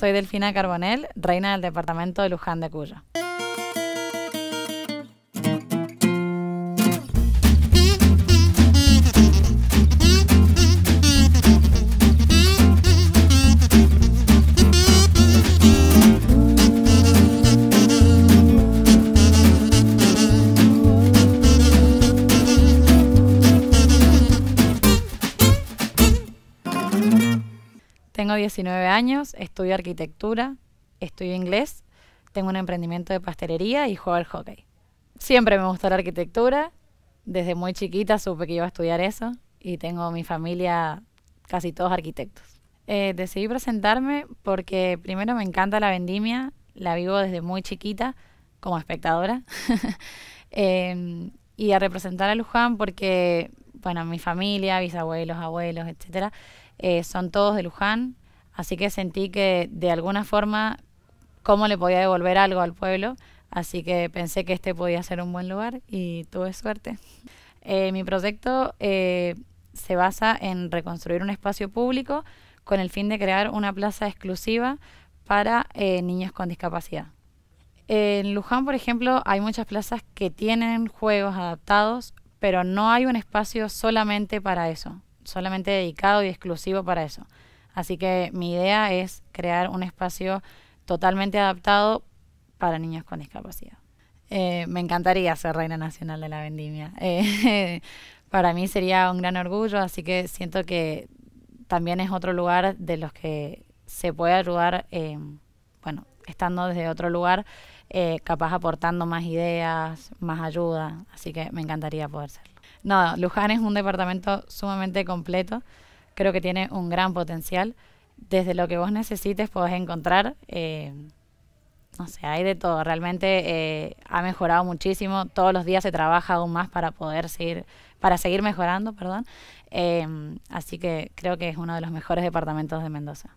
Soy Delfina Carbonel, reina del departamento de Luján de Cuyo. Tengo 19 años, estudio arquitectura, estudio inglés, tengo un emprendimiento de pastelería y juego al hockey. Siempre me gustó la arquitectura, desde muy chiquita supe que iba a estudiar eso y tengo mi familia casi todos arquitectos. Eh, decidí presentarme porque primero me encanta la vendimia, la vivo desde muy chiquita como espectadora. Em, y a representar a Luján porque, bueno, mi familia, bisabuelos, abuelos, etcétera, eh, son todos de Luján, así que sentí que de alguna forma, cómo le podía devolver algo al pueblo, así que pensé que este podía ser un buen lugar y tuve suerte. Eh, mi proyecto eh, se basa en reconstruir un espacio público con el fin de crear una plaza exclusiva para niños con discapacidad. En Luján, por ejemplo, hay muchas plazas que tienen juegos adaptados, pero no hay un espacio solamente para eso solamente dedicado y exclusivo para eso. Así que mi idea es crear un espacio totalmente adaptado para niños con discapacidad. Eh, me encantaría ser reina nacional de la vendimia. Eh, para mí sería un gran orgullo, así que siento que también es otro lugar de los que se puede ayudar, eh, bueno, estando desde otro lugar, capaz aportando más ideas, más ayuda, así que me encantaría poder serlo. No, Luján es un departamento sumamente completo. Creo que tiene un gran potencial. Desde lo que vos necesites podés encontrar. Eh, no sé, hay de todo. Realmente eh, ha mejorado muchísimo. Todos los días se trabaja aún más para poder seguir, para seguir mejorando, perdón. Eh, así que creo que es uno de los mejores departamentos de Mendoza.